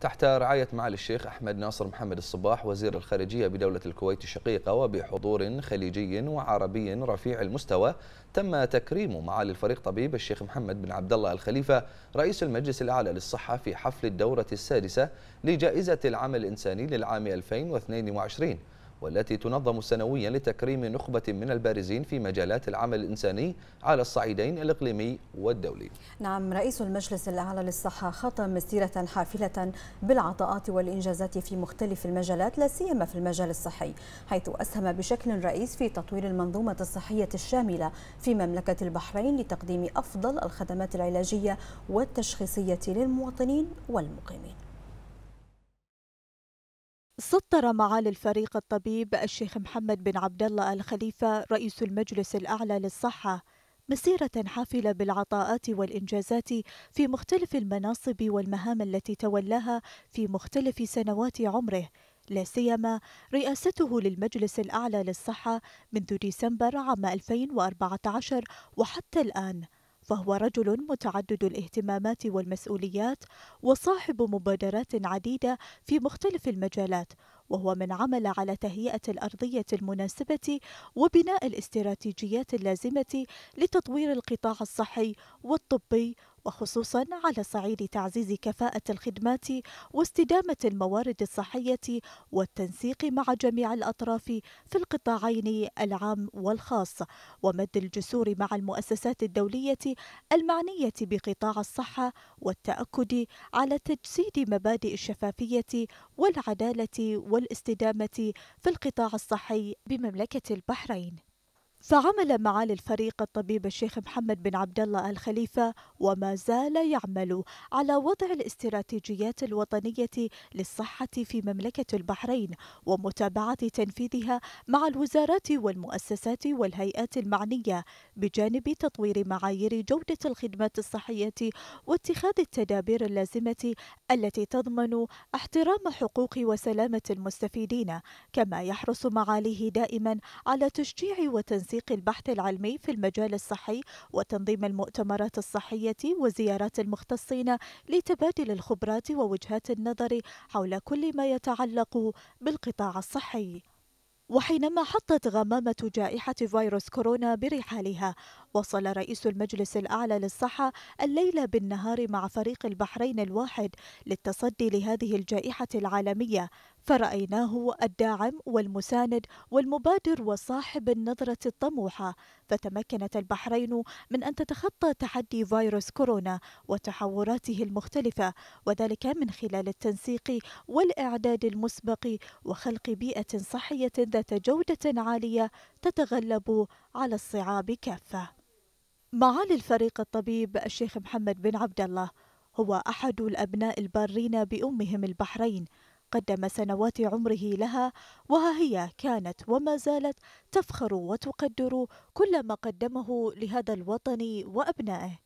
تحت رعاية معالي الشيخ أحمد ناصر محمد الصباح وزير الخارجية بدولة الكويت الشقيقة وبحضور خليجي وعربي رفيع المستوى تم تكريم معالي الفريق طبيب الشيخ محمد بن عبد الله الخليفة رئيس المجلس الأعلى للصحة في حفل الدورة السادسة لجائزة العمل الإنساني للعام 2022 والتي تنظم سنويا لتكريم نخبة من البارزين في مجالات العمل الإنساني على الصعيدين الإقليمي والدولي. نعم رئيس المجلس الأعلى للصحة خطى مسيرة حافلة بالعطاءات والإنجازات في مختلف المجالات لا سيما في المجال الصحي حيث أسهم بشكل رئيس في تطوير المنظومة الصحية الشاملة في مملكة البحرين لتقديم أفضل الخدمات العلاجية والتشخيصية للمواطنين والمقيمين. سطر معالي الفريق الطبيب الشيخ محمد بن عبد الله الخليفة رئيس المجلس الأعلى للصحة مسيرة حافلة بالعطاءات والإنجازات في مختلف المناصب والمهام التي تولاها في مختلف سنوات عمره لا سيما رئاسته للمجلس الأعلى للصحة منذ ديسمبر عام 2014 وحتى الآن. فهو رجل متعدد الاهتمامات والمسؤوليات وصاحب مبادرات عديدة في مختلف المجالات وهو من عمل على تهيئة الأرضية المناسبة وبناء الاستراتيجيات اللازمة لتطوير القطاع الصحي والطبي وخصوصا على صعيد تعزيز كفاءة الخدمات واستدامة الموارد الصحية والتنسيق مع جميع الأطراف في القطاعين العام والخاص ومد الجسور مع المؤسسات الدولية المعنية بقطاع الصحة والتأكد على تجسيد مبادئ الشفافية والعدالة والاستدامة في القطاع الصحي بمملكة البحرين. فعمل معالي الفريق الطبيب الشيخ محمد بن عبد الله الخليفة وما زال يعمل على وضع الاستراتيجيات الوطنية للصحة في مملكة البحرين ومتابعة تنفيذها مع الوزارات والمؤسسات والهيئات المعنية بجانب تطوير معايير جودة الخدمات الصحية واتخاذ التدابير اللازمة التي تضمن احترام حقوق وسلامة المستفيدين كما يحرص معاليه دائما على تشجيع وتنسيق تنسيق البحث العلمي في المجال الصحي وتنظيم المؤتمرات الصحية وزيارات المختصين لتبادل الخبرات ووجهات النظر حول كل ما يتعلق بالقطاع الصحي. وحينما حطت غمامة جائحة فيروس كورونا برحالها وصل رئيس المجلس الأعلى للصحة الليلة بالنهار مع فريق البحرين الواحد للتصدي لهذه الجائحة العالمية. فرأيناه الداعم والمساند والمبادر وصاحب النظرة الطموحة. فتمكنت البحرين من أن تتخطى تحدي فيروس كورونا وتحوراته المختلفة وذلك من خلال التنسيق والإعداد المسبق وخلق بيئة صحية ذات جودة عالية تتغلب على الصعاب كافة. معالي الفريق الطبيب الشيخ محمد بن عبد الله هو أحد الأبناء البارين بأمهم البحرين. قدم سنوات عمره لها وها هي كانت وما زالت تفخر وتقدر كل ما قدمه لهذا الوطن وأبنائه.